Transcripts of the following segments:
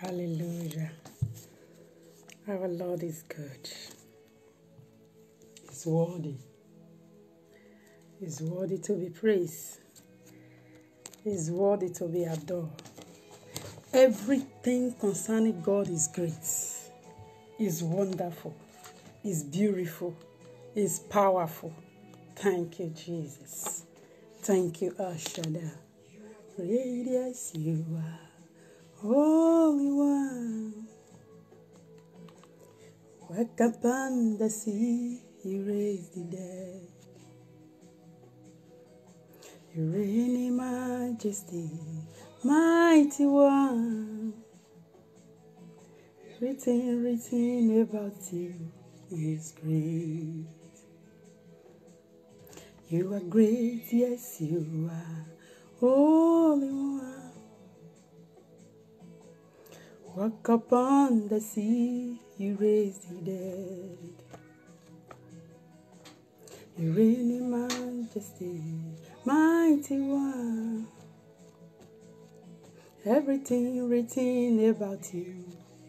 Hallelujah. Our Lord is good. He's worthy. He's worthy to be praised. He's worthy to be adored. Everything concerning God is great, is wonderful, is beautiful, is powerful. Thank you, Jesus. Thank you, Ashada. As you are, Holy One. Walk upon the sea, you raised the dead. You reign in majesty, mighty one. Everything written about you is great. You are great, yes, you are holy one. Walk upon the sea, you raise the dead. You reign in majesty, mighty one. Everything written about you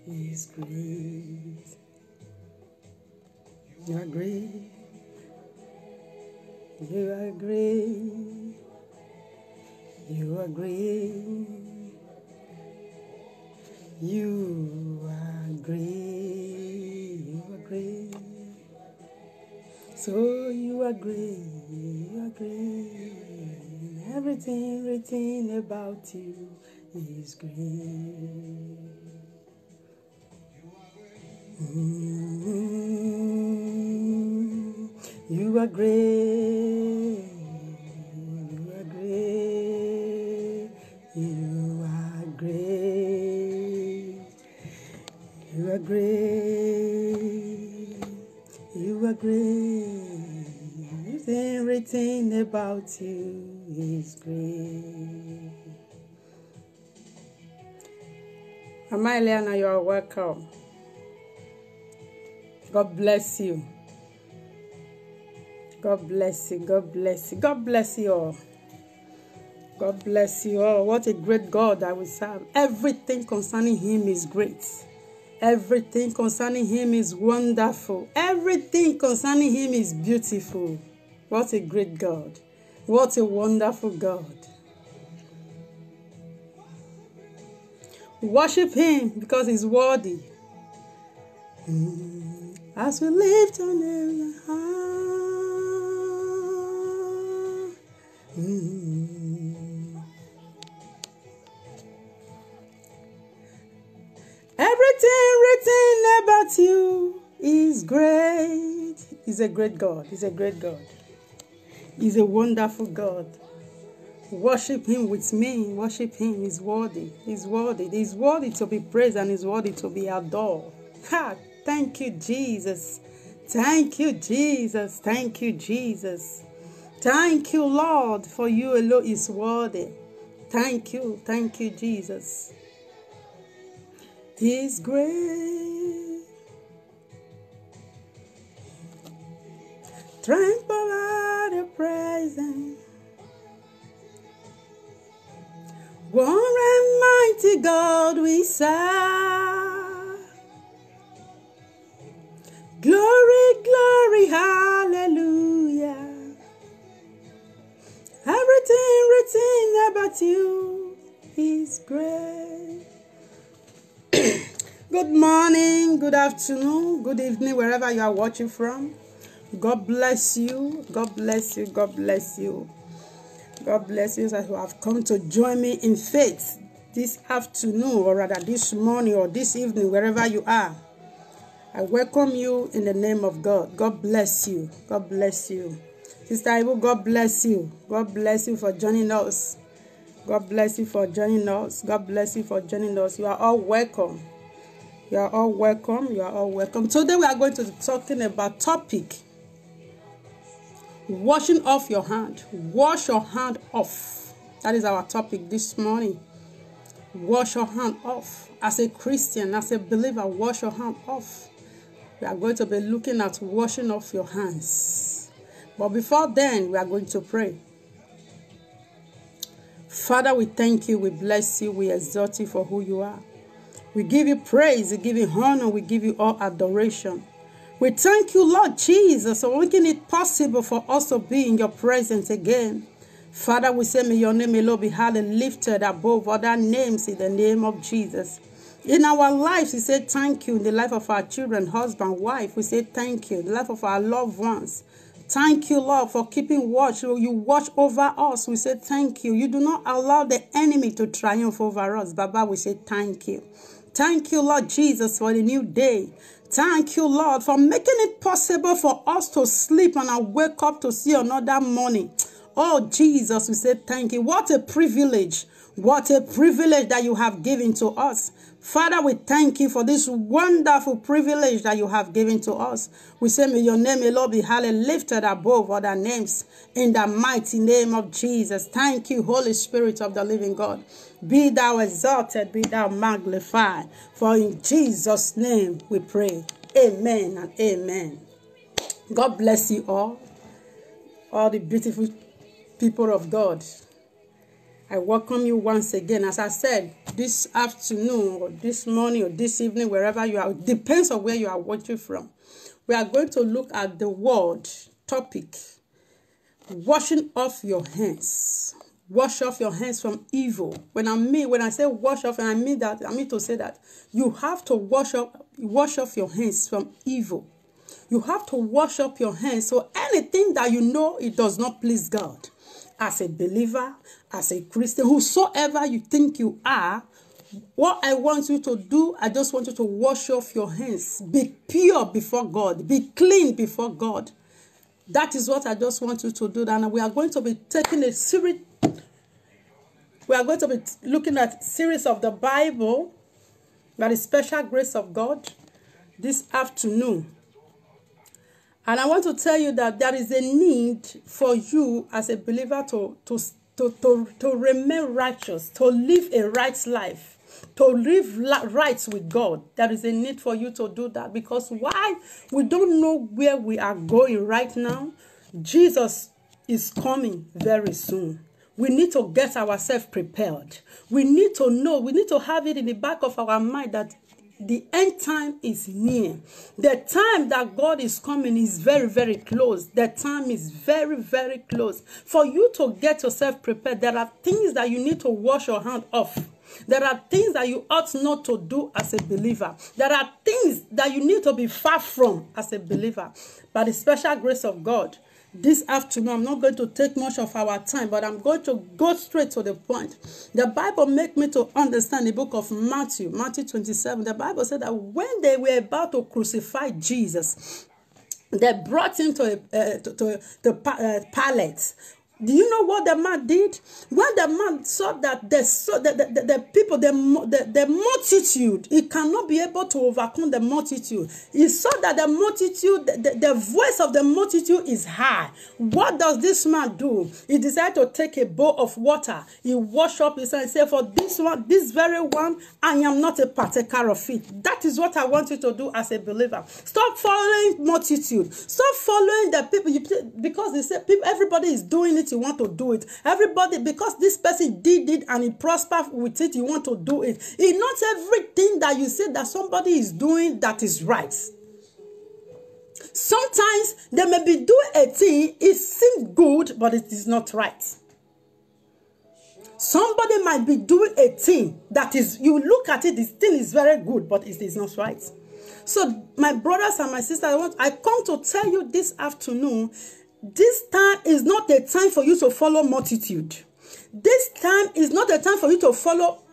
is great. You are great. You are great. You are great. You are great. You are great. So you are great. You are great. Everything written about you is great. Mm, You are great. Written about you is great. Mama Eliana, you are welcome. God bless you. God bless you. God bless you. God bless you all. God bless you all. What a great God that we serve. Everything concerning Him is great. Everything concerning Him is wonderful. Everything concerning Him is beautiful. What a great God. What a wonderful God. Worship Him because He's worthy. As we lift our name high. Mm. Everything written about you is great. He's a great God. He's a great God. He's a wonderful God. Worship Him with me. Worship Him. He's worthy. He's worthy. He's worthy to be praised and He's worthy to be adored. Ha! Thank you, Jesus. Thank you, Jesus. Thank you, Jesus. Thank you, Lord, for you alone is worthy. Thank you. Thank you, Jesus. He's great. Trample at the presence. One and mighty God we serve. Glory, glory, hallelujah. Everything written about you is great. Good morning, good afternoon, good evening, wherever you are watching from. God bless you. God bless you. God bless you. God bless you as you have come to join me in faith this afternoon, or rather this morning or this evening, wherever you are. I welcome you in the name of God. God bless you. God bless you. Sister Ibu, God bless you. God bless you for joining us. God bless you for joining us. God bless you for joining us. You are all welcome. You are all welcome. You are all welcome. Today we are going to be talking about topic washing off your hand. Wash your hand off. That is our topic this morning. Wash your hand off. As a Christian, as a believer, wash your hand off. We are going to be looking at washing off your hands. But before then, we are going to pray. Father, we thank you, we bless you, we exalt you for who you are. We give you praise, we give you honor, we give you all adoration. We thank you, Lord Jesus, for making it possible for us to be in your presence again. Father, we say, may your name, Lord, be highly lifted above other names in the name of Jesus. In our lives, we say thank you. In the life of our children, husband, wife, we say thank you. In the life of our loved ones, Thank you, Lord, for keeping watch. You watch over us. We say thank you. You do not allow the enemy to triumph over us. Baba, we say thank you. Thank you, Lord Jesus, for the new day. Thank you, Lord, for making it possible for us to sleep and wake up to see another morning. Oh, Jesus, we say thank you. What a privilege. What a privilege that you have given to us. Father, we thank you for this wonderful privilege that you have given to us. We say, may your name, Lord, be highly lifted above other names in the mighty name of Jesus. Thank you, Holy Spirit of the living God. Be thou exalted, be thou magnified. For in Jesus' name we pray. Amen and amen. God bless you all, all the beautiful people of God. I welcome you once again. As I said, this afternoon or this morning or this evening, wherever you are, depends on where you are watching from. We are going to look at the word topic washing off your hands. Wash off your hands from evil. When I mean when I say wash off, and I mean that I mean to say that you have to wash up wash off your hands from evil. You have to wash up your hands. So anything that you know it does not please God as a believer, as a Christian, whosoever you think you are, what I want you to do, I just want you to wash off your hands. Be pure before God. Be clean before God. That is what I just want you to do. And we are going to be taking a series. We are going to be looking at series of the Bible, by the special grace of God, this afternoon. And I want to tell you that there is a need for you as a believer to, to, to, to, to remain righteous, to live a right life, to live right with God. There is a need for you to do that because why? We don't know where we are going right now. Jesus is coming very soon. We need to get ourselves prepared. We need to know, we need to have it in the back of our mind that the end time is near. The time that God is coming is very, very close. The time is very, very close. For you to get yourself prepared, there are things that you need to wash your hand off. There are things that you ought not to do as a believer. There are things that you need to be far from as a believer. By the special grace of God, this afternoon i'm not going to take much of our time but i'm going to go straight to the point. The bible make me to understand the book of matthew matthew 27 the bible said that when they were about to crucify jesus they brought him to uh, to, to the uh, palace do you know what the man did? When the man saw that the, so the, the, the, people, the, the, the multitude, he cannot be able to overcome the multitude. He saw that the multitude, the, the, the voice of the multitude is high. What does this man do? He decided to take a bowl of water. He wash up his hands and say, for this one, this very one, I am not a partaker of it. That is what I want you to do as a believer. Stop following multitude. Stop following the people. You, because they say people, everybody is doing it it, you want to do it. Everybody, because this person did it and he prospered with it, you want to do it. It's not everything that you say that somebody is doing that is right. Sometimes they may be doing a thing, it seems good, but it is not right. Somebody might be doing a thing that is, you look at it, this thing is very good, but it is not right. So, my brothers and my sisters, I want I come to tell you this afternoon this time is not the time for you to follow multitude. This time is not the time for you to follow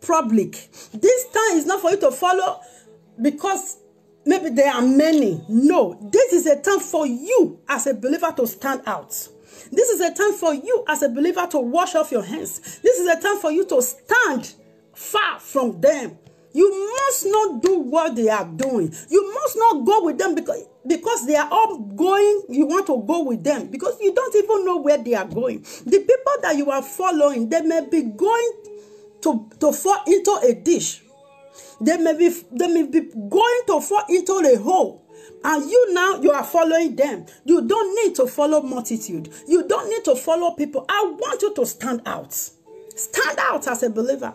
public. This time is not for you to follow because maybe there are many. No, this is a time for you as a believer to stand out. This is a time for you as a believer to wash off your hands. This is a time for you to stand far from them. You must not do what they are doing. You must not go with them because because they are all going, you want to go with them because you don't even know where they are going. The people that you are following, they may be going to, to fall into a dish. They may be they may be going to fall into a hole. And you now you are following them. You don't need to follow multitude. You don't need to follow people. I want you to stand out. Stand out as a believer.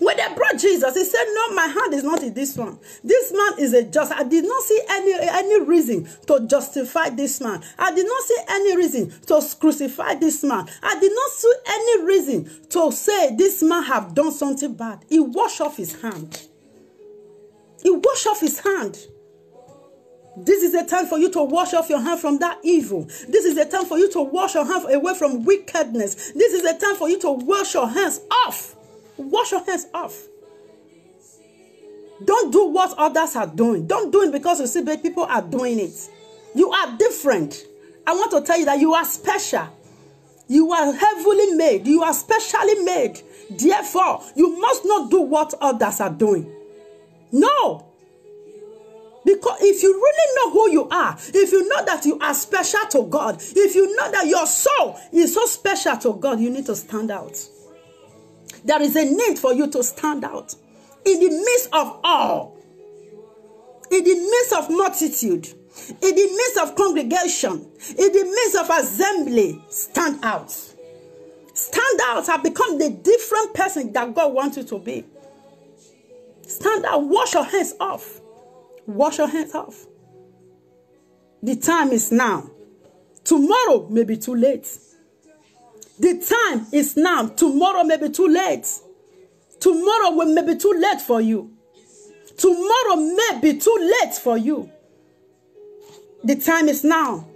When they brought Jesus, he said, No, my hand is not in this one. This man is a just. I did not see any, any reason to justify this man. I did not see any reason to crucify this man. I did not see any reason to say this man have done something bad. He washed off his hand. He washed off his hand. This is a time for you to wash off your hand from that evil. This is a time for you to wash your hand away from wickedness. This is a time for you to wash your hands off. Wash your hands off. Don't do what others are doing. Don't do it because you see people are doing it. You are different. I want to tell you that you are special. You are heavily made. You are specially made. Therefore, you must not do what others are doing. No. Because if you really know who you are, if you know that you are special to God, if you know that your soul is so special to God, you need to stand out. There is a need for you to stand out in the midst of all, in the midst of multitude, in the midst of congregation, in the midst of assembly. Stand out. Stand out and become the different person that God wants you to be. Stand out. Wash your hands off. Wash your hands off. The time is now. Tomorrow may be too late. The time is now. Tomorrow may be too late. Tomorrow will may be too late for you. Tomorrow may be too late for you. The time is now.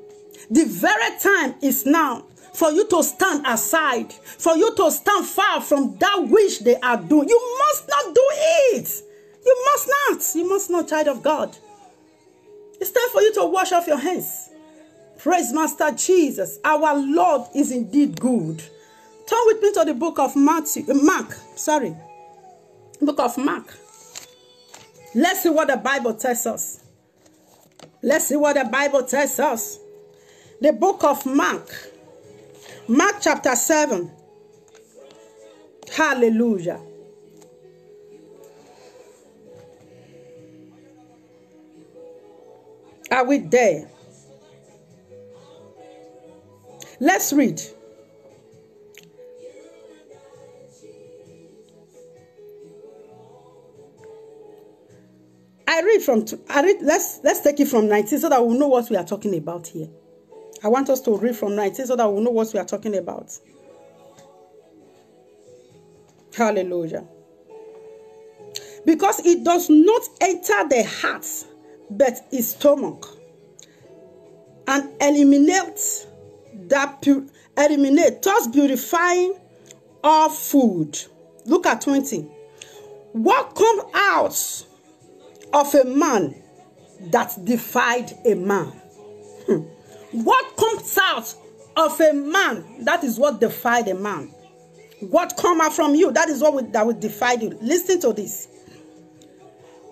The very time is now for you to stand aside, for you to stand far from that which they are doing. You must not do it. You must not. You must not, child of God. It's time for you to wash off your hands. Praise Master Jesus. Our Lord is indeed good. Turn with me to the book of Matthew, uh, Mark. Sorry. Book of Mark. Let's see what the Bible tells us. Let's see what the Bible tells us. The book of Mark. Mark chapter 7. Hallelujah. Are we there? Let's read. I read from I read let's let's take it from 19 so that we'll know what we are talking about here. I want us to read from 19 so that we'll know what we are talking about. Hallelujah. Because it does not enter the heart, but his stomach, and eliminates that pu- eliminate, thus purifying all food. Look at 20. What comes out of a man that defied a man? Hmm. What comes out of a man that is what defied a man? What come out from you? That is what that will defy you. Listen to this.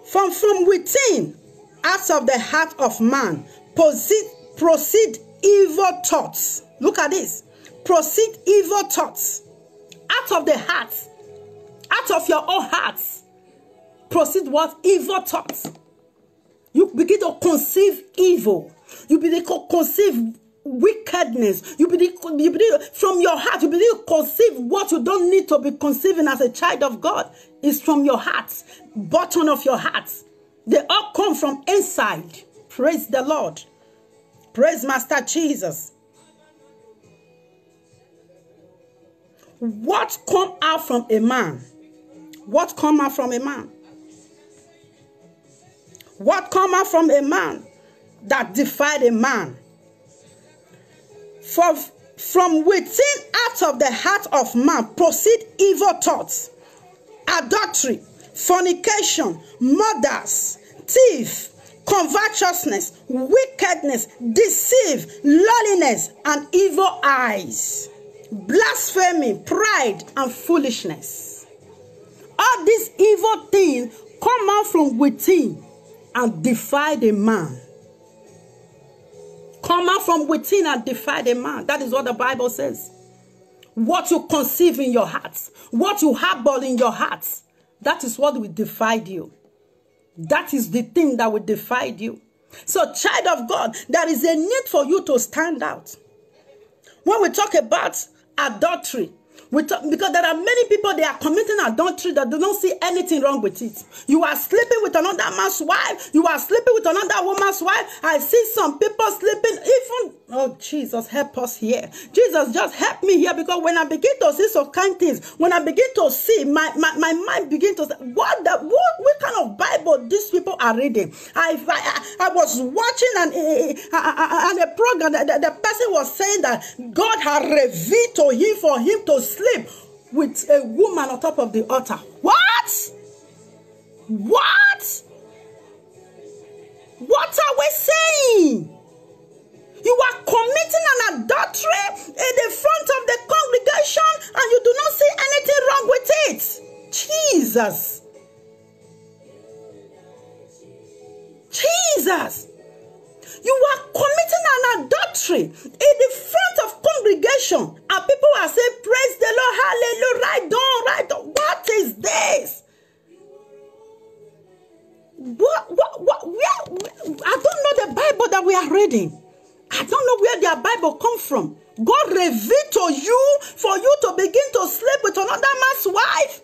From from within, out of the heart of man, proceed proceed evil thoughts. Look at this. Proceed evil thoughts out of the heart, out of your own heart. Proceed what? Evil thoughts. You begin to conceive evil. You begin to conceive wickedness. You begin, you begin from your heart. You begin to conceive what you don't need to be conceiving as a child of God. Is from your heart, bottom of your heart. They all come from inside. Praise the Lord. Praise Master Jesus. What come out from a man? What come out from a man? What come out from a man that defied a man? For from within out of the heart of man proceed evil thoughts, adultery, fornication, murders, thief, covetousness, wickedness, deceive, lowliness, and evil eyes, blasphemy, pride, and foolishness. All these evil things come out from within and defy the man. Come out from within and defy the man. That is what the Bible says. What you conceive in your hearts, what you harbor in your hearts, that is what will defy you. That is the thing that will divide you. So, child of God, there is a need for you to stand out. When we talk about adultery, Talk, because there are many people they are committing adultery that do not see anything wrong with it. You are sleeping with another man's wife. You are sleeping with another woman's wife. I see some people sleeping even. Oh Jesus, help us here. Jesus, just help me here because when I begin to see some kind things, when I begin to see my my, my mind begin to say, what the what, what kind of Bible these people are reading? I I, I was watching an and a a, a program. The, the person was saying that God had revealed to him for him to sleep sleep with a woman on top of the altar. What? What? What are we saying? You are committing an adultery in the front of the congregation and you do not see anything wrong with it. Jesus. Jesus. You are committing an adultery in the front of congregation, and people are saying, Praise the Lord, hallelujah, right on, right. What is this? What, what, what, where, I don't know the Bible that we are reading. I don't know where their Bible come from. God revealed to you for you to begin to sleep with another man's wife.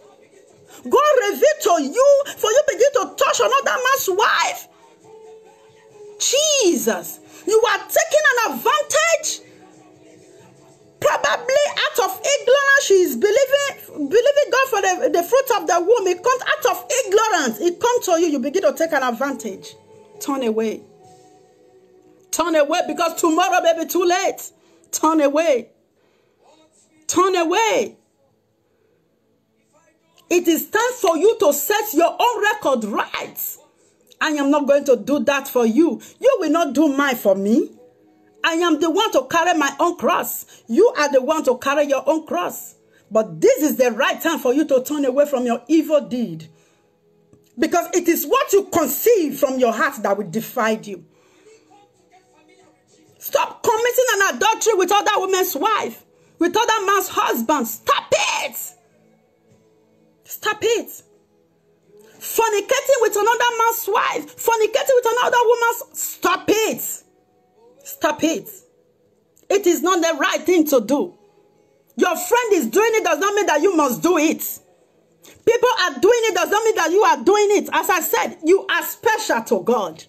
God revealed to you for you begin to touch another man's wife. Jesus, you are taking an advantage. Probably out of ignorance, she is believing, believing God for the, the fruit of the womb. It comes out of ignorance. It comes to you. You begin to take an advantage. Turn away. Turn away because tomorrow may be too late. Turn away. Turn away. It is time for you to set your own record right. I am not going to do that for you. You will not do mine for me. I am the one to carry my own cross. You are the one to carry your own cross. But this is the right time for you to turn away from your evil deed. Because it is what you conceive from your heart that will divide you. Stop committing an adultery with other woman's wife, with other man's husband. Stop it. Stop it fornicating with another man's wife, fornicating with another woman's. Stop it. Stop it. It is not the right thing to do. Your friend is doing it does not mean that you must do it. People are doing it does not mean that you are doing it. As I said, you are special to God.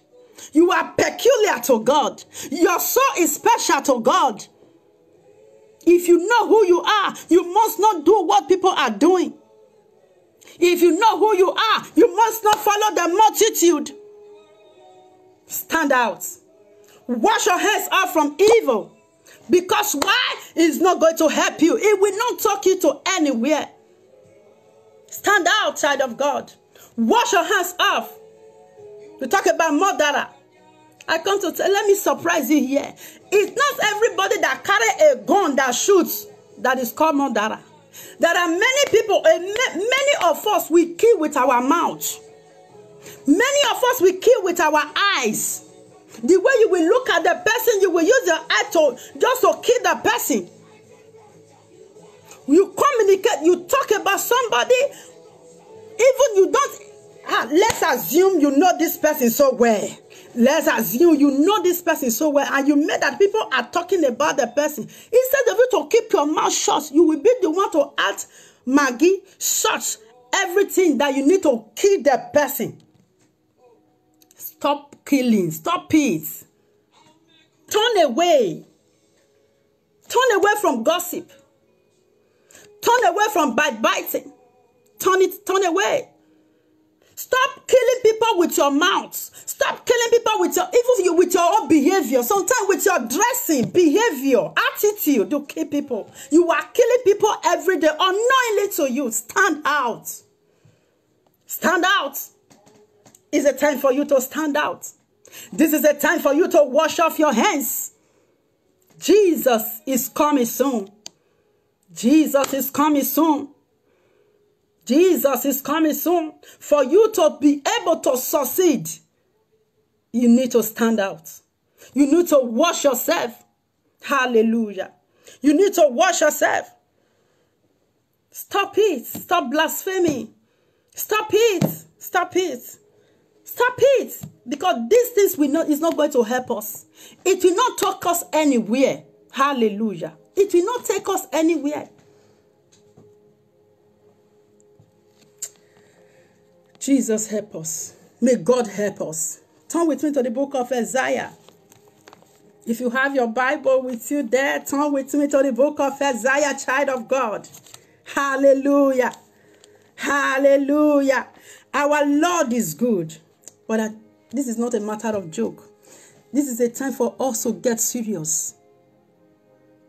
You are peculiar to God. Your soul is special to God. If you know who you are, you must not do what people are doing. If you know who you are, you must not follow the multitude. Stand out. Wash your hands off from evil. Because why? It's not going to help you. It will not take you to anywhere. Stand outside of God. Wash your hands off. We talk about murderer. I come to tell, let me surprise you here. It's not everybody that carry a gun that shoots that is called murderer. There are many people, uh, many of us, we kill with our mouth. Many of us, we kill with our eyes. The way you will look at the person, you will use your eye to just to kill the person. You communicate, you talk about somebody, even you don't. Ah, let's assume you know this person so well. Let's assume you know this person so well and you made that people are talking about the person. Instead of you to keep your mouth shut, you will be the one to act Maggie, shut everything that you need to kill the person. Stop killing. Stop it. Turn away. Turn away from gossip. Turn away from backbiting. Turn it, turn away. Stop killing people with your mouth. Stop killing people with your even with your own behavior. Sometimes with your dressing, behavior, attitude, you kill people. You are killing people every day unknowingly to you. Stand out. Stand out. It's a time for you to stand out. This is a time for you to wash off your hands. Jesus is coming soon. Jesus is coming soon. Jesus is coming soon. For you to be able to succeed, you need to stand out. You need to wash yourself. Hallelujah. You need to wash yourself. Stop it. Stop blaspheming. Stop it. Stop it. Stop it. Because these things will not, is not going to help us. It will not take us anywhere. Hallelujah. It will not take us anywhere. Jesus help us. May God help us. Turn with me to the book of Isaiah. If you have your Bible with you there, turn with me to the book of Isaiah, child of God. Hallelujah. Hallelujah. Our Lord is good. But this is not a matter of joke. This is a time for us to get serious.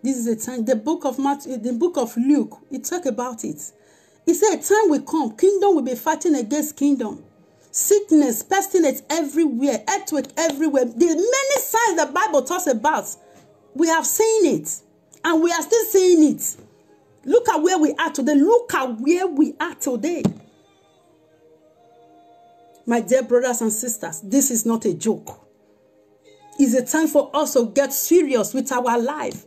This is a time. The book of Matthew, the book of Luke, it talk about it. He said, a time will come, kingdom will be fighting against kingdom. Sickness, pestilence everywhere, earthquake everywhere. The many signs the Bible talks about, we have seen it. And we are still seeing it. Look at where we are today. Look at where we are today. My dear brothers and sisters, this is not a joke. It's a time for us to get serious with our life.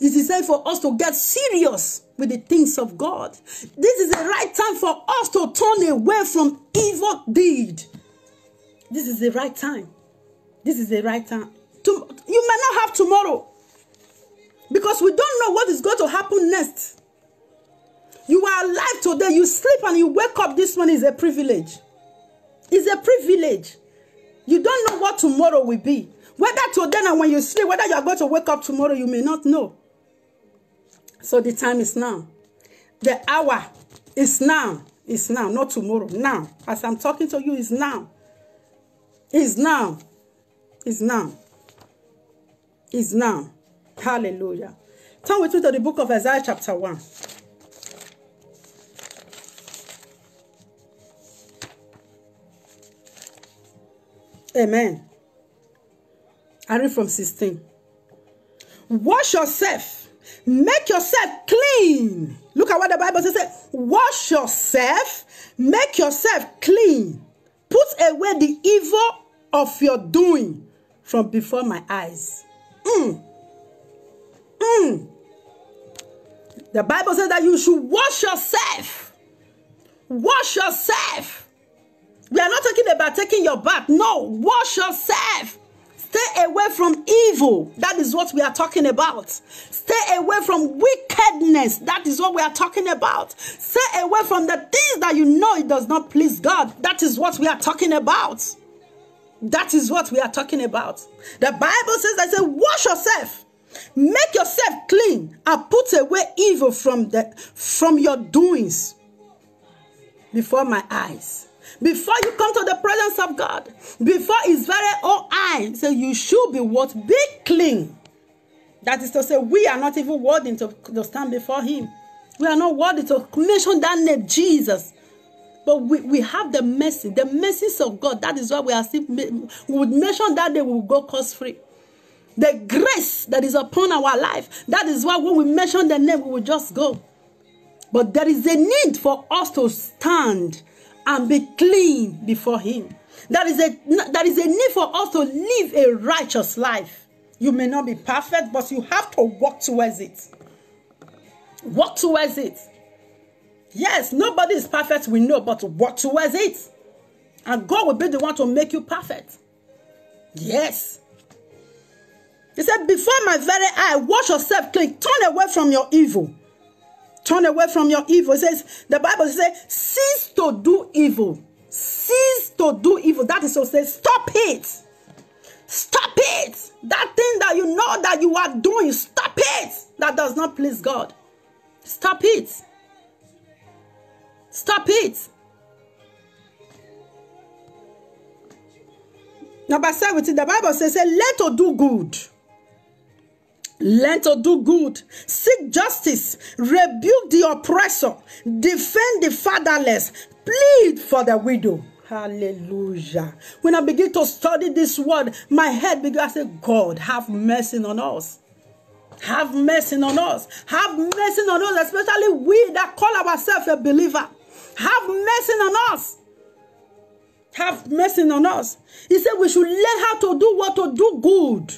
It is time for us to get serious with the things of God. This is the right time for us to turn away from evil deed. This is the right time. This is the right time. To, you may not have tomorrow because we don't know what is going to happen next. You are alive today. You sleep and you wake up. This one is a privilege. It's a privilege. You don't know what tomorrow will be. Whether today and when you sleep, whether you are going to wake up tomorrow, you may not know. So the time is now. The hour is now. It's now, not tomorrow. Now. As I'm talking to you, is now. Is now. Is now. Is now. Hallelujah. Turn with me to the book of Isaiah chapter 1. Amen. I read from 16. Wash yourself. Make yourself clean. Look at what the Bible says. Wash yourself. Make yourself clean. Put away the evil of your doing from before my eyes. Mm. Mm. The Bible says that you should wash yourself. Wash yourself. We are not talking about taking your bath. No, wash yourself. Stay away from evil. That is what we are talking about. Stay away from wickedness. That is what we are talking about. Stay away from the things that you know it does not please God. That is what we are talking about. That is what we are talking about. The Bible says that say, wash yourself. Make yourself clean and put away evil from the from your doings before my eyes. Before you come to the presence of God, before his very own eye, so you should be what? Be clean. That is to say, we are not even worthy to, to stand before him. We are not worthy to mention that name, Jesus. But we, we have the mercy, the mercies of God. That is why we are still, we would mention that day we will go cost free. The grace that is upon our life. That is why when we mention the name, we will just go. But there is a need for us to stand and be clean before him. That is a that is a need for us to live a righteous life. You may not be perfect, but you have to work towards it. Work towards it. Yes, nobody is perfect, we know, but work towards it. And God will be the one to make you perfect. Yes. He said, Before my very eye, wash yourself clean, turn away from your evil. Turn away from your evil. It says, the Bible says, cease to do evil. Cease to do evil. That is to say, stop it. Stop it. That thing that you know that you are doing, stop it. That does not please God. Stop it. Stop it. Number 17, the Bible says, let to do good Learn to do good, seek justice, rebuke the oppressor, defend the fatherless, plead for the widow. Hallelujah. When I begin to study this word, my head began to say, God, have mercy on us. Have mercy on us. Have mercy on us, especially we that call ourselves a believer. Have mercy on us. Have mercy on us. He said we should learn how to do what to do good.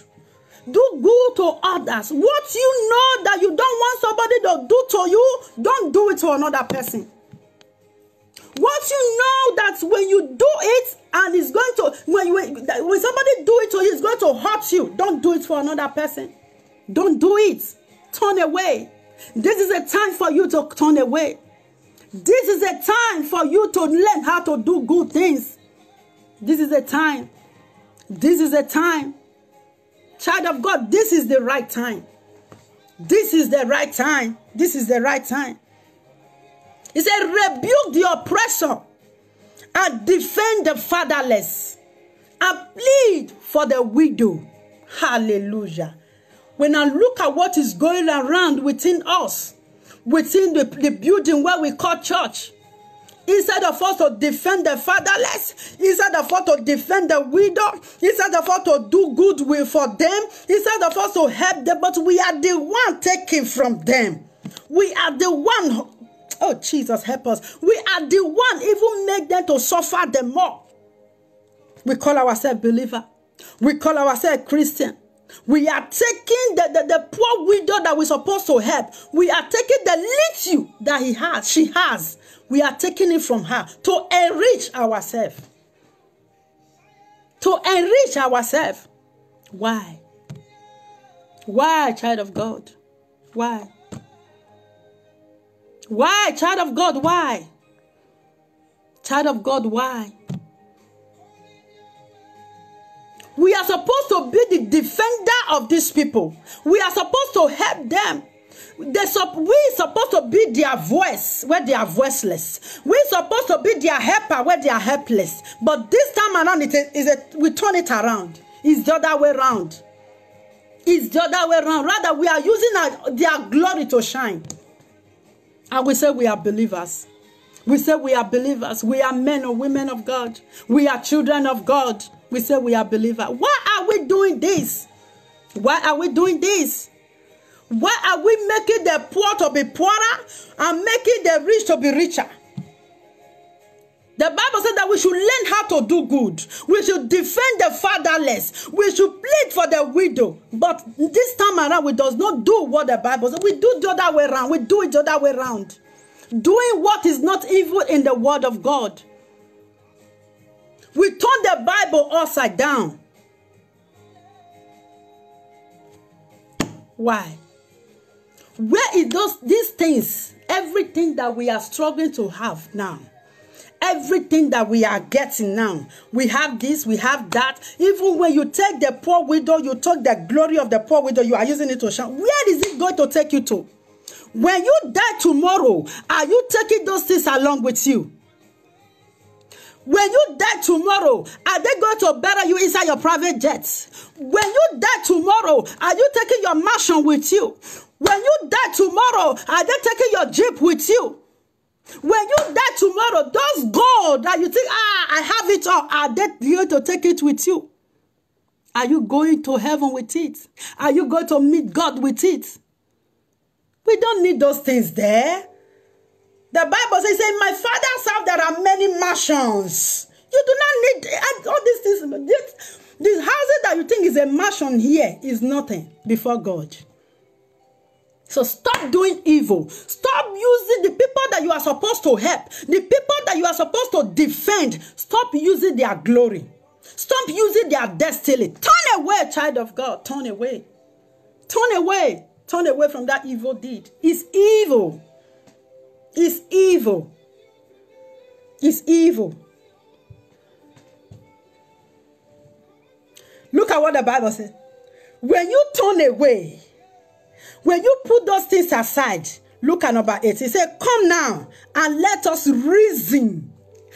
Do good to others. What you know that you don't want somebody to do to you, don't do it to another person. What you know that when you do it and it's going to when you when somebody do it to you, it's going to hurt you. Don't do it for another person. Don't do it. Turn away. This is a time for you to turn away. This is a time for you to learn how to do good things. This is a time. This is a time. Child of God, this is the right time. This is the right time. This is the right time. He said, rebuke the oppressor and defend the fatherless and plead for the widow. Hallelujah. When I look at what is going around within us, within the, the building where we call church, instead of us to defend the fatherless, instead of us to defend the widow, instead of us to do good will for them, instead of us to help them, but we are the one taking from them. We are the one, oh Jesus, help us. We are the one even make them to suffer the more. We call ourselves believer. We call ourselves Christian. We are taking the, the, the poor widow that we're supposed to help. We are taking the little that he has, she has. We are taking it from her to enrich ourselves. To enrich ourselves. Why? Why, child of God? Why? Why, child of God? Why? Child of God, why? We are supposed to be the defender of these people. We are supposed to help them. They we supposed to be their voice where they are voiceless. We're supposed to be their helper where they are helpless. But this time around, it is a, we turn it around. It's the other way around. It's the other way around. Rather, we are using our, their glory to shine. And we say we are believers. We say we are believers. We are men or women of God. We are children of God. We say we are believers. Why are we doing this? Why are we doing this? Why are we making the poor to be poorer and making the rich to be richer? The Bible said that we should learn how to do good. We should defend the fatherless. We should plead for the widow. But this time around, we does not do what the Bible says. We do the other way around. We do it the other way around. Doing what is not evil in the word of God. We turn the Bible upside down. Why? Where is those these things? Everything that we are struggling to have now. Everything that we are getting now. We have this, we have that. Even when you take the poor widow, you take the glory of the poor widow, you are using it to shine. Where is it going to take you to? When you die tomorrow, are you taking those things along with you? When you die tomorrow, are they going to bury you inside your private jets? When you die tomorrow, are you taking your mansion with you? When you die tomorrow, are they taking your jeep with you? When you die tomorrow, those gold that you think, ah, I have it all, are they going to take it with you? Are you going to heaven with it? Are you going to meet God with it? We don't need those things there. The Bible says, in my father's house there are many mansions. You do not need all these things. This, this houses that you think is a mansion here is nothing before God. So stop doing evil. Stop using the people that you are supposed to help, the people that you are supposed to defend. Stop using their glory. Stop using their destiny. Turn away, child of God. Turn away. Turn away. Turn away from that evil deed. It's evil. It's evil. It's evil. Look at what the Bible says. When you turn away, when you put those things aside, look at number eight. He said, Come now and let us reason.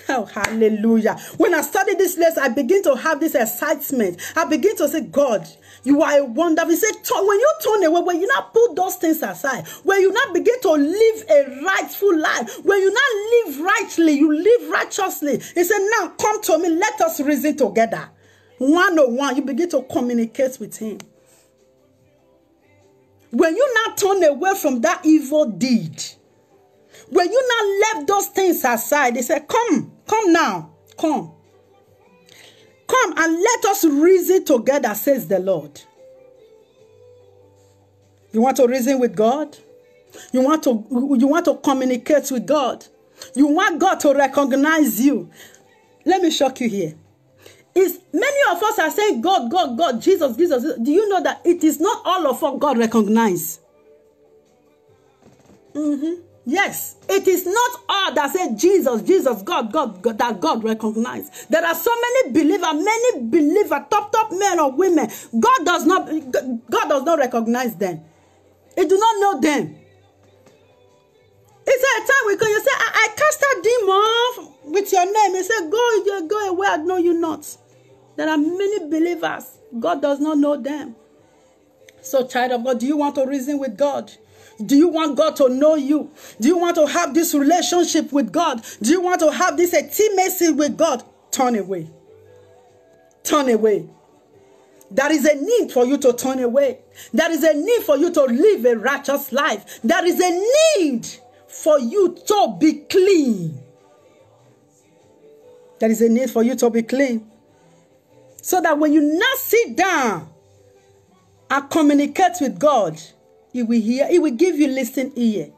Oh, hallelujah. When I study this lesson, I begin to have this excitement. I begin to say, God, you are a wonder. He said, when you turn away, when you not put those things aside, when you not begin to live a rightful life, when you not live rightly, you live righteously. He said, now come to me, let us reason together. One on one, you begin to communicate with him. When you not turn away from that evil deed, when you not left those things aside, they said, come, come now, come. Come and let us reason together, says the Lord. You want to reason with God? You want to you want to communicate with God? You want God to recognize you? Let me shock you here. Is many of us are saying God, God, God, Jesus, Jesus. Do you know that it is not all of us God recognize? Mm-hmm. Yes, it is not all that say Jesus, Jesus, God, God, God, that God recognize. There are so many believer, many believer, top, top men or women. God does not, God does not recognize them. He do not know them. It's a time we go, you say, I, I cast that demon with your name. He said, go, go away, I know you not. There are many believers. God does not know them. So, child of God, do you want to reason with God? Do you want God to know you? Do you want to have this relationship with God? Do you want to have this intimacy with God? Turn away. Turn away. There is a need for you to turn away. There is a need for you to live a righteous life. There is a need for you to be clean. There is a need for you to be clean. So that when you now sit down and communicate with God, he will hear, He will give you listening ear.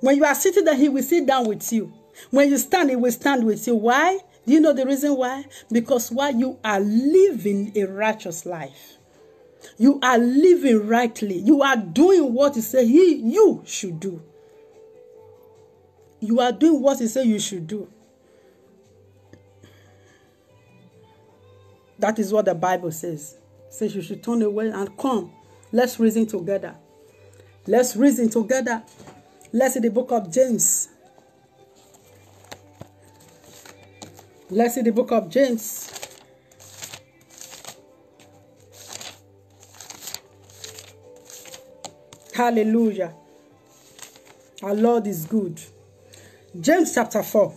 When you are sitting there, He will sit down with you. When you stand, He will stand with you. Why? Do you know the reason why? Because while you are living a righteous life, you are living rightly. You are doing what He said He you should do. You are doing what He said you should do. That is what the Bible says. It says you should turn away and come. Let's reason together. Let's reason together. Let's see the book of James. Let's see the book of James. Hallelujah. Our Lord is good. James chapter 4.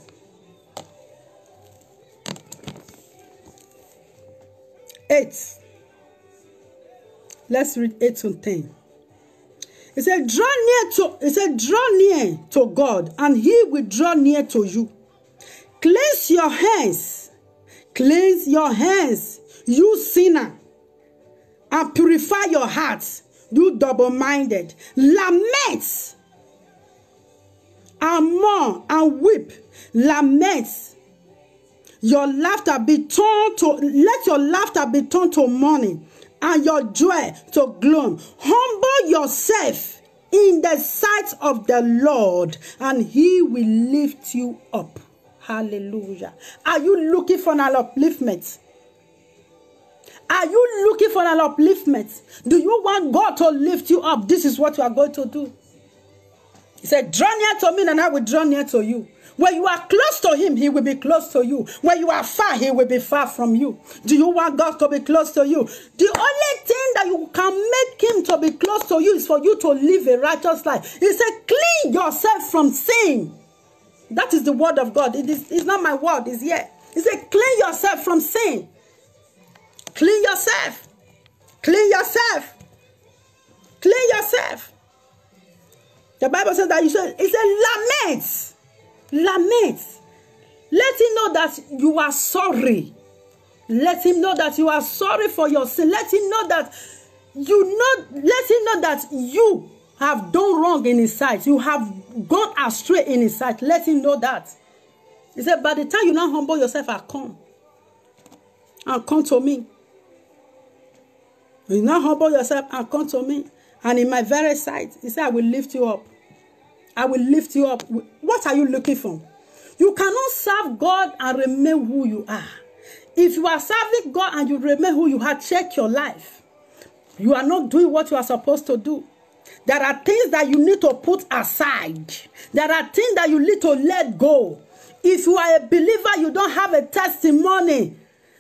Eight. Let's read 8 to 10. He said, draw near to, he said, draw near to God, and he will draw near to you. Cleanse your hands. Cleanse your hands, you sinner. And purify your hearts, you double-minded. Lament and mourn and weep. Lament. Your laughter be turned to, let your laughter be turned to mourning and your joy to gloom. Humble yourself in the sight of the Lord, and He will lift you up. Hallelujah. Are you looking for an upliftment? Are you looking for an upliftment? Do you want God to lift you up? This is what you are going to do. He said, Draw near to me, and I will draw near to you. When you are close to him, he will be close to you. When you are far, he will be far from you. Do you want God to be close to you? The only thing that you can make him to be close to you is for you to live a righteous life. He said, clean yourself from sin. That is the word of God. It is it's not my word, it's here. He said, clean yourself from sin. Clean yourself. Clean yourself. Clean yourself. The Bible says that you said, it said, lament Lament. Let him know that you are sorry. Let him know that you are sorry for your sin. Let him know that you know, let him know that you have done wrong in his sight. You have gone astray in his sight. Let him know that. He said, by the time you now humble yourself, I come. And come to me. You now humble yourself and come to me. And in my very sight, he said, I will lift you up. I will lift you up. What are you looking for? You cannot serve God and remain who you are. If you are serving God and you remain who you are, check your life. You are not doing what you are supposed to do. There are things that you need to put aside. There are things that you need to let go. If you are a believer, you don't have a testimony.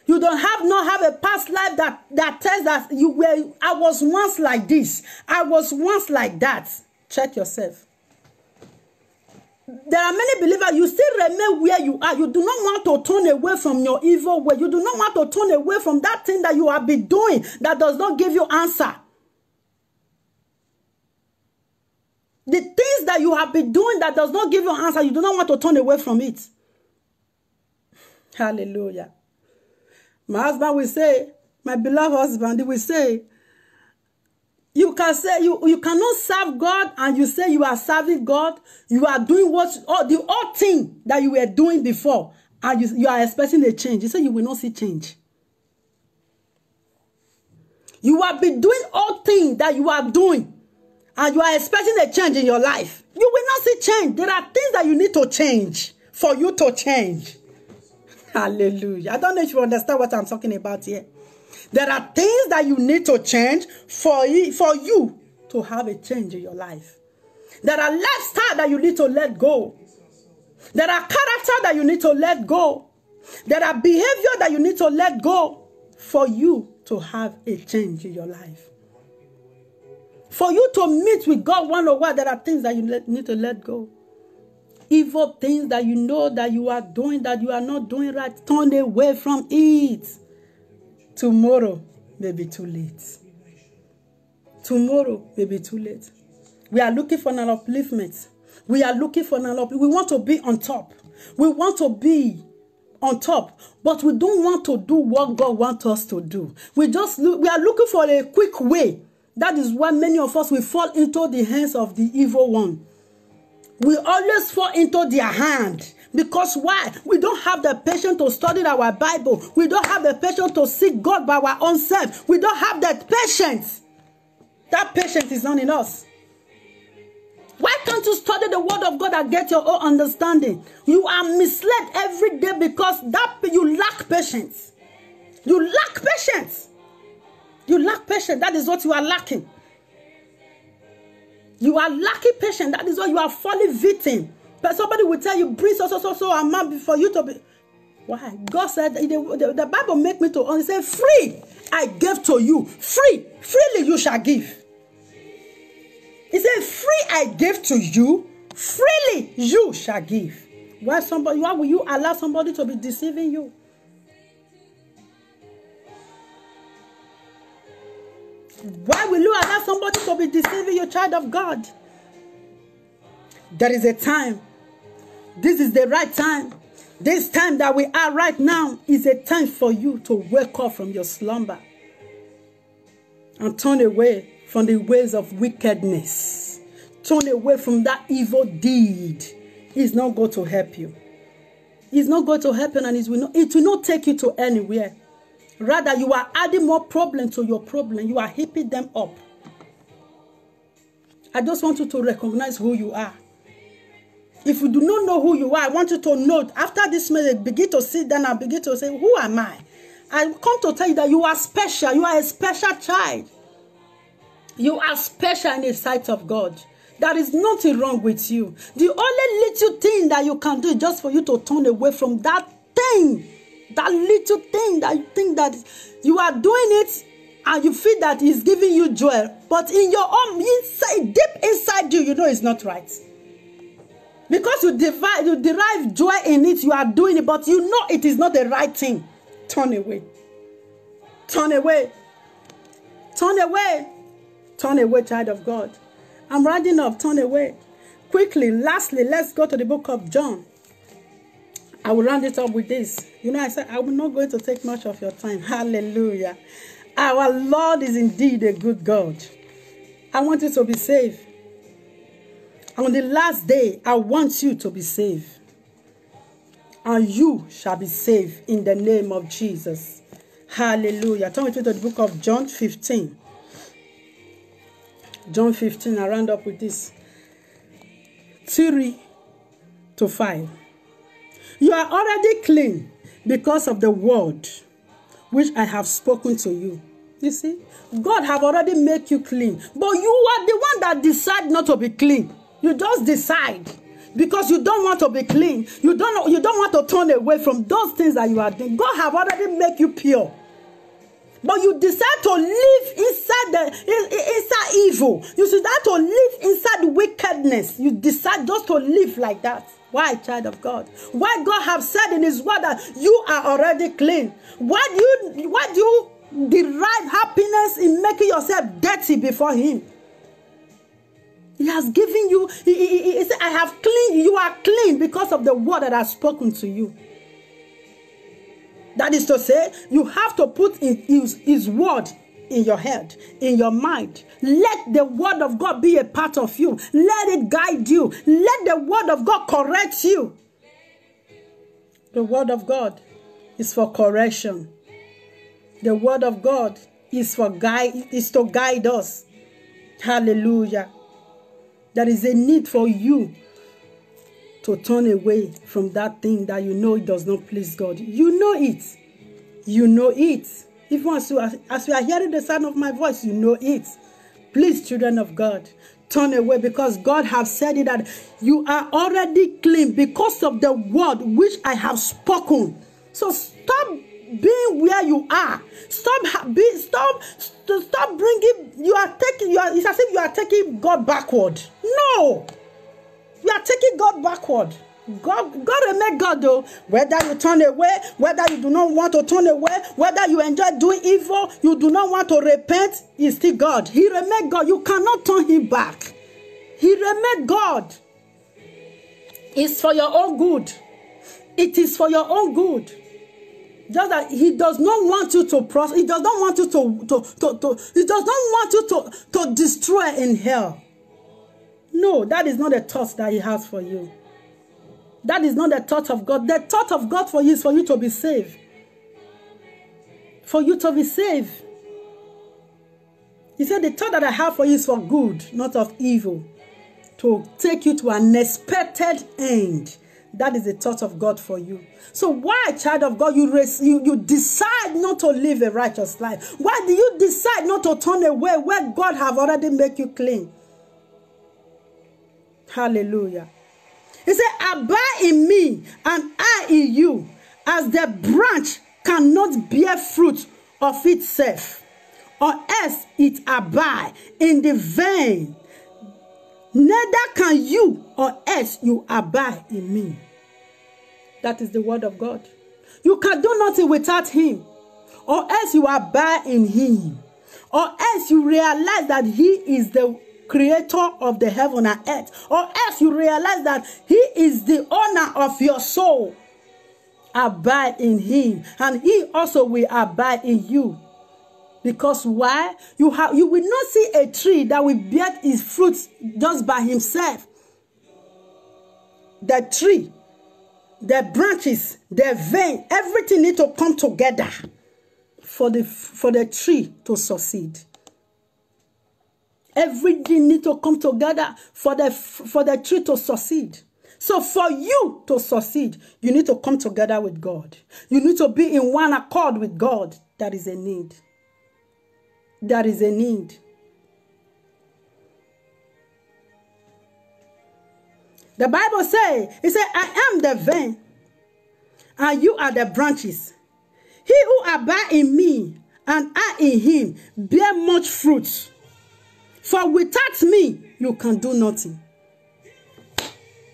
You don't have not have a past life that that tells that you were. I was once like this. I was once like that. Check yourself there are many believers you still remain where you are you do not want to turn away from your evil way you do not want to turn away from that thing that you have been doing that does not give you answer the things that you have been doing that does not give you answer you do not want to turn away from it hallelujah my husband will say my beloved husband he will say You can say you, you cannot serve God and you say you are serving God. You are doing what all the old thing that you were doing before, and you, you are expecting a change. You say you will not see change. You have been doing all things that you are doing, and you are expecting a change in your life, you will not see change. There are things that you need to change for you to change. Hallelujah. I don't know if you understand what I'm talking about here. There are things that you need to change for, for you to have a change in your life. There are lifestyle that you need to let go. There are character that you need to let go. There are behavior that you need to let go for you to have a change in your life. For you to meet with God one on one, there are things that you need to let go. Evil things that you know that you are doing that you are not doing right, turn away from it. Tomorrow may be too late. Tomorrow may be too late. We are looking for an upliftment. We are looking for an upliftment. We want to be on top. We want to be on top, but we don't want to do what God wants us to do. We just we are looking for a quick way. That is why many of us will fall into the hands of the evil one. We always fall into their hand. Because why? We don't have the patience to study our Bible. We don't have the patience to seek God by our own self. We don't have that patience. That patience is not in us. Why can't you study the word of God and get your own understanding? You are misled every day because that you lack patience. You lack patience. You lack patience. That is what you are lacking. You are lacking patience. That is what you are falling victim. But somebody will tell you, bring so so so so amount before you to be. Why? God said the, the, the Bible make me to understand free. I gave to you. Free. Freely you shall give. He said, Free I give to you, freely you shall give. Why somebody why will you allow somebody to be deceiving you? Why will you allow somebody to be deceiving your child of God? There is a time. This is the right time. This time that we are right now is a time for you to wake up from your slumber and turn away from the ways of wickedness. Turn away from that evil deed. He's not going to help you. He's not going to you, and it will not, it will not take you to anywhere. Rather, you are adding more problem to your problem. You are heaping them up. I just want you to recognize who you are. If you do not know who you are, I want you to know after this message, begin to sit down and begin to say, Who am I? I come to tell you that you are special. You are a special child. You are special in the sight of God. There is nothing wrong with you. The only little thing that you can do is just for you to turn away from that thing. That little thing that you think that you are doing it and you feel that it's giving you joy. But in your own inside, deep inside you, you know it's not right. Because you derive, you derive joy in it, you are doing it, but you know it is not the right thing. Turn away. Turn away. Turn away. Turn away, child of God. I'm riding up, turn away. Quickly, lastly, let's go to the book of John. I will round it up with this. You know, I said I'm not going to take much of your time. Hallelujah. Our Lord is indeed a good God. I want you to be saved. On the last day, I want you to be saved. And you shall be saved in the name of Jesus. Hallelujah. Turn with me to the book of John 15. John 15, I round up with this. 3 to 5. You are already clean because of the word which I have spoken to you. You see, God have already made you clean, but you are the one that decide not to be clean. You just decide because you don't want to be clean. You don't you don't want to turn away from those things that you are doing. God have already made you pure. But you decide to live inside the inside evil. You decide to live inside wickedness. You decide just to live like that. Why, child of God? Why God have said in His word that you are already clean? Why do you why do you derive happiness in making yourself dirty before Him? He has given you, he, he, he said, I have clean, you are clean because of the word that I have spoken to you. That is to say, you have to put his, his word in your head, in your mind. Let the word of God be a part of you. Let it guide you. Let the word of God correct you. The word of God is for correction. The word of God is for guide is to guide us. Hallelujah. There is a need for you to turn away from that thing that you know it does not please God. You know it. You know it. Even as you are, as you are hearing the sound of my voice, you know it. Please, children of God, turn away because God has said it that you are already clean because of the word which I have spoken. So stop being where you are. Stop be stop stop bringing you are taking you are it's as if you are taking God backward. No. You are taking God backward. God, God remain God though. Whether you turn away, whether you do not want to turn away, whether you enjoy doing evil, you do not want to repent, He's still God. He remain God. You cannot turn Him back. He remain God. It's for your own good. It is for your own good. Just that He does not want you to prosper. He does not want you to, to, to, to He does not want you to, to destroy in hell. No, that is not the thought that He has for you. That is not the thought of God. The thought of God for you is for you to be saved. For you to be saved. He said, The thought that I have for you is for good, not of evil. To take you to an expected end. That is the thought of God for you. So why, child of God, you, you, you decide not to live a righteous life? Why do you decide not to turn away where God have already made you clean? Hallelujah. He said, Abide in me, and I in you, as the branch cannot bear fruit of itself, or else it abide in the vine. Neither can you, or else you abide in me. That is the word of God. You can do nothing without him, or else you abide in him, or else you realize that he is the creator of the heaven and earth, or else you realize that He is the owner of your soul. Abide in Him, and He also will abide in you. Because why? You have you will not see a tree that will bear its fruits just by himself. The tree, the branches, the vein, everything need to come together for the for the tree to succeed. Everything need to come together for the for the tree to succeed. So for you to succeed, you need to come together with God. You need to be in one accord with God. That is a need. That is a need. The Bible says, it said, I am the vine, and you are the branches. He who abide in me, and I in him, bear much fruit. For without me, you can do nothing.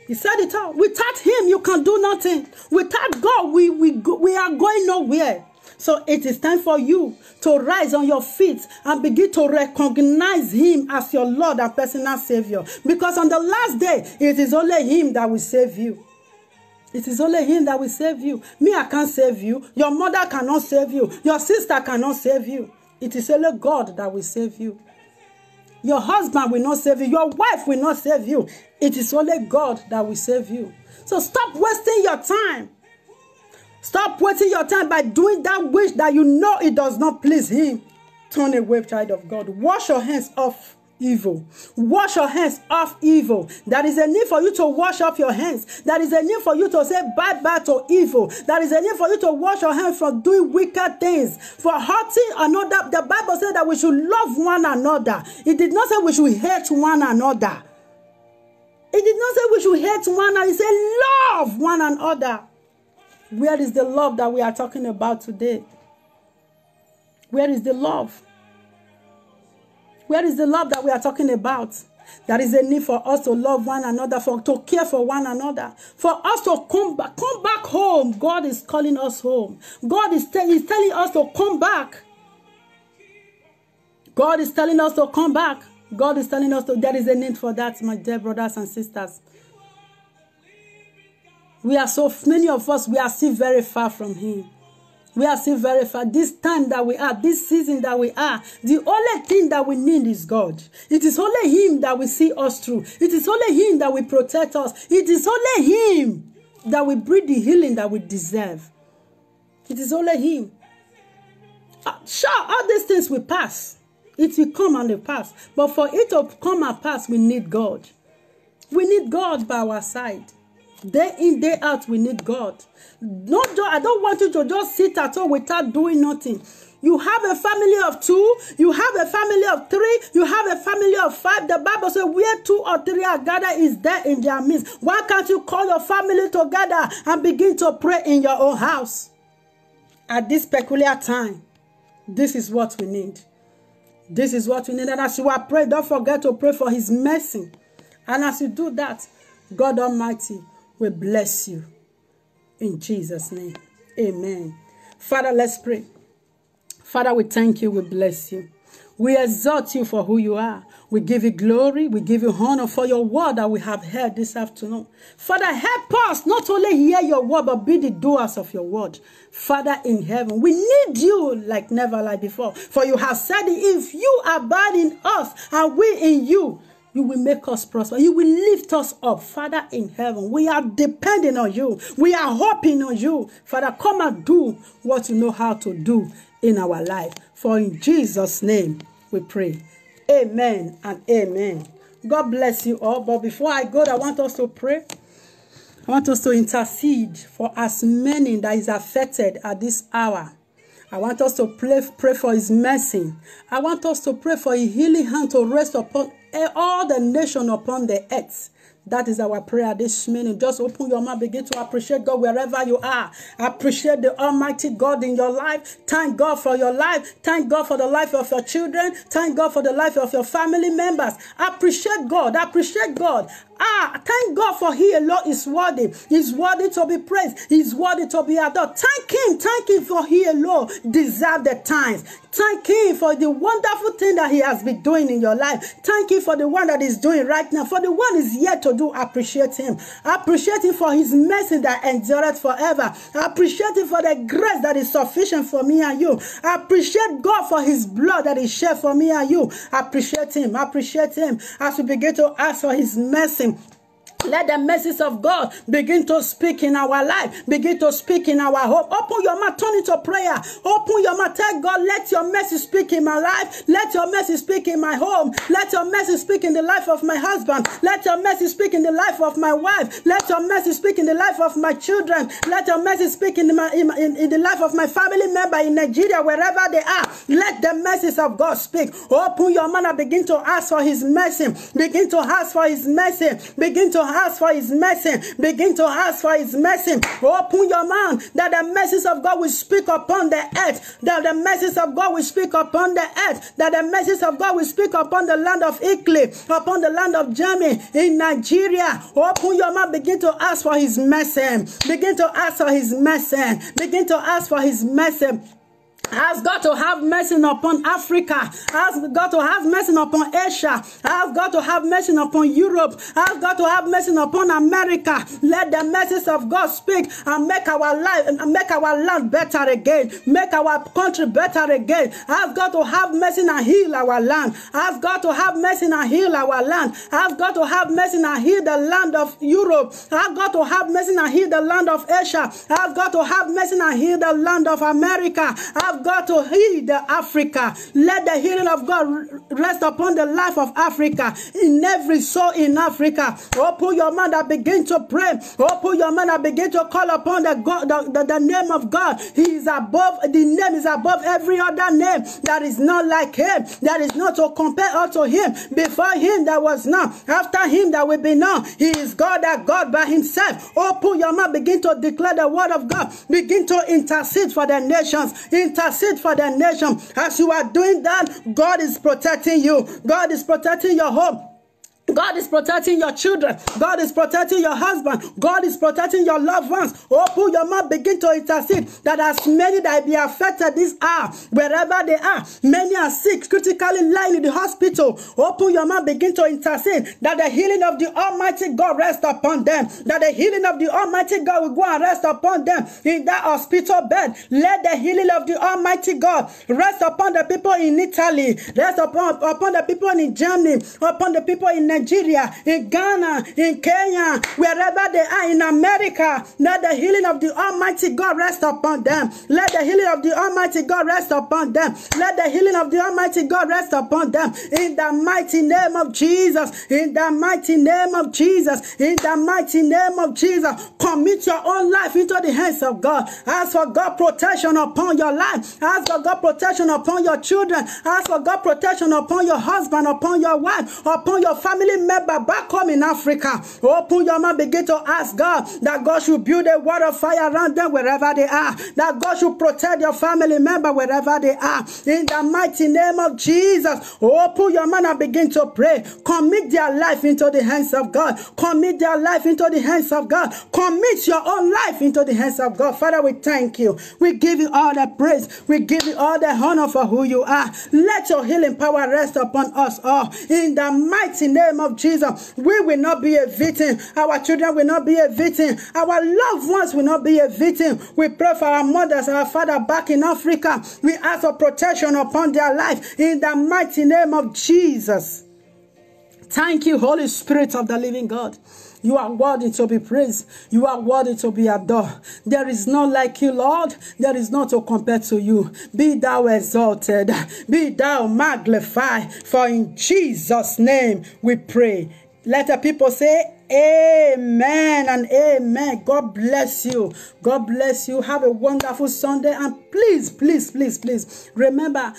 He said it all. Without him, you can do nothing. Without God, we, we, we are going nowhere. So it is time for you to rise on your feet and begin to recognize him as your Lord and personal Savior. Because on the last day, it is only him that will save you. It is only him that will save you. Me, I can't save you. Your mother cannot save you. Your sister cannot save you. It is only God that will save you. Your husband will not save you. Your wife will not save you. It is only God that will save you. So stop wasting your time. Stop wasting your time by doing that which that you know it does not please him. Turn away, child of God. Wash your hands off evil. Wash your hands off evil. There is a need for you to wash off your hands. There is a need for you to say bye bye to evil. There is a need for you to wash your hands from doing wicked things, for hurting another. The Bible said that we should love one another. It did not say we should hate one another. It did not say we should hate one another. It said love one another. Where is the love that we are talking about today? Where is the love? Where is the love that we are talking about? There is a need for us to love one another, for to care for one another, for us to come back, come back home. God is calling us home. God is, is telling us to come back. God is telling us to come back. God is telling us to, there is a need for that, my dear brothers and sisters. We are so many of us, we are still very far from Him. We are still very far. This time that we are, this season that we are, the only thing that we need is God. It is only Him that will see us through. It is only Him that will protect us. It is only Him that will bring the healing that we deserve. It is only Him. Uh, sure, all these things will pass. It will come and will pass. But for it to come and pass, we need God. We need God by our side. Day in, day out, we need God. Not just, I don't want you to just sit at home without doing nothing. You have a family of two, you have a family of three, you have a family of five. The Bible says, where two or three are gathered is there in their midst. Why can't you call your family together and begin to pray in your own house? At this peculiar time, this is what we need. This is what we need. And as you are praying, don't forget to pray for his mercy. And as you do that, God Almighty will bless you. In Jesus' name. Amen. Father, let's pray. Father, we thank you. We bless you. We exalt you for who you are. We give you glory. We give you honor for your word that we have heard this afternoon. Father, help us not only hear your word, but be the doers of your word. Father in heaven, we need you like never like before. For you have said, if you abide in us and we in you, you will make us prosper. You will lift us up. Father in heaven, we are depending on you. We are hoping on you. Father, come and do what you know how to do in our life. For in Jesus' name we pray. Amen and amen. God bless you all. But before I go, I want us to pray. I want us to intercede for as many that is affected at this hour. I want us to pray, pray for his mercy. I want us to pray for a healing hand to rest upon all the nation upon the earth. That is our prayer this minute. Just open your mouth, begin to appreciate God wherever you are. Appreciate the Almighty God in your life. Thank God for your life. Thank God for the life of your children. Thank God for the life of your family members. Appreciate God. Appreciate God. Ah, thank God for He alone is worthy. He's worthy to be praised. He's worthy to be adored. Thank Him. Thank Him for He alone deserve the times. Thank Him for the wonderful thing that He has been doing in your life. Thank Him for the one that He's doing right now. For the one is yet to do, appreciate Him. Appreciate Him for His mercy that endureth forever. Appreciate Him for the grace that is sufficient for me and you. Appreciate God for His blood that is shed for me and you. Appreciate Him. Appreciate Him as we begin to ask for His mercy Justo. Let the message of God begin to speak in our life, begin to speak in our hope. Open your mouth, turn into prayer. Open your mouth, tell God, let your message speak in my life. Let your message speak in my home. Let your message speak in the life of my husband. Let your message speak in the life of my wife. Let your message speak in the life of my children. Let your message speak in, my, in, in, in the life of my family member in Nigeria, wherever they are. Let the message of God speak. Open your mouth and begin to ask for his mercy. Begin to ask for his mercy. Begin to ask for his mercy. Begin to ask for his mercy. Open your mouth that the message of God will speak upon the earth. That the message of God will speak upon the earth. That the message of God will speak upon the land of Italy, upon the land of Germany, in Nigeria. Open your mouth. Begin to ask for his mercy. Begin to ask for his mercy. Begin to ask for his mercy. Ask God to have mercy upon Africa. Ask God to have mercy upon Asia. Ask God to have mercy upon Europe. Ask God to have mercy upon America. Let the message of God speak and make our life and make our land better again. Make our country better again. Ask God to have mercy and heal our land. Ask God to have mercy and heal our land. Ask God to have mercy and heal the land of Europe. Ask God to have mercy and heal the land of Asia. Ask God to have mercy and heal the land of America. Ask God to heal the Africa. Let the healing of God rest upon the life of Africa, in every soul in Africa. Open your mouth and begin to pray. Open your mouth and begin to call upon the God, the, the, the name of God. He is above, the name is above every other name that is not like him, that is not to compare unto him. Before him that was none, after him that will be none. He is God that God by himself. Open your mouth, begin to declare the word of God. Begin to intercede for the nations. Intercede intercede for the nation. As you are doing that, God is protecting you. God is protecting your home. God is protecting your children. God is protecting your husband. God is protecting your loved ones. Open your mouth, begin to intercede that as many that be affected this hour, wherever they are, many are sick, critically lying in the hospital. Open your mouth, begin to intercede that the healing of the Almighty God rest upon them. That the healing of the Almighty God will go and rest upon them in that hospital bed. Let the healing of the Almighty God rest upon the people in Italy, rest upon, upon the people in Germany, upon the people in Nigeria Nigeria, in Ghana, in Kenya, wherever they are, in America. Let the healing of the Almighty God rest upon them. Let the healing of the Almighty God rest upon them. Let the healing of the Almighty God rest upon them. In the mighty name of Jesus. In the mighty name of Jesus. In the mighty name of Jesus. Commit your own life into the hands of God. Ask for God protection upon your life. Ask for God protection upon your children. Ask for God protection upon your husband, upon your wife, upon your family member back home in Africa. Open your mouth, begin to ask God that God should build a wall of fire around them wherever they are. That God should protect your family member wherever they are. In the mighty name of Jesus, open your mouth and begin to pray. Commit their life into the hands of God. Commit their life into the hands of God. Commit your own life into the hands of God. Father, we thank you. We give you all the praise. We give you all the honor for who you are. Let your healing power rest upon us all. In the mighty name of Jesus, we will not be a victim. Our children will not be a victim. Our loved ones will not be a victim. We pray for our mothers, our father back in Africa. We ask for protection upon their life. In the mighty name of Jesus. Thank you, Holy Spirit of the living God. You are worthy to be praised. You are worthy to be adored. There is none like you, Lord. There is none to compare to you. Be thou exalted. Be thou magnified. For in Jesus' name we pray. Let the people say, Amen and amen. God bless you. God bless you. Have a wonderful Sunday. And please, please, please, please remember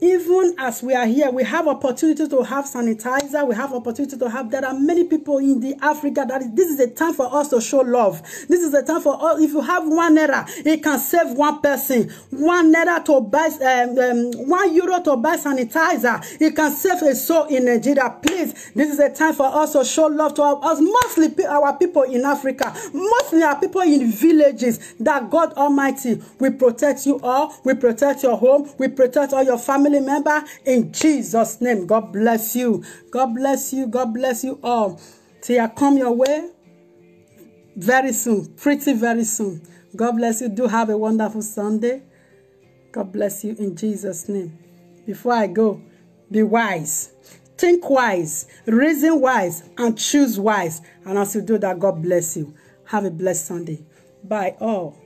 even as we are here, we have opportunity to have sanitizer. We have opportunity to have. There are many people in the Africa that this is a time for us to show love. This is a time for us. If you have one naira, it can save one person. One naira to buy, um, um, one euro to buy sanitizer, it can save a soul in Nigeria. Please, this is a time for us to show love to us, mostly our people in Africa, mostly our people in villages. That God Almighty will protect you all. We protect your home. We protect all your family family member in Jesus' name. God bless you. God bless you. God bless you all. Till I come your way very soon, pretty very soon. God bless you. Do have a wonderful Sunday. God bless you in Jesus' name. Before I go, be wise. Think wise, reason wise, and choose wise. And as you do that, God bless you. Have a blessed Sunday. Bye all.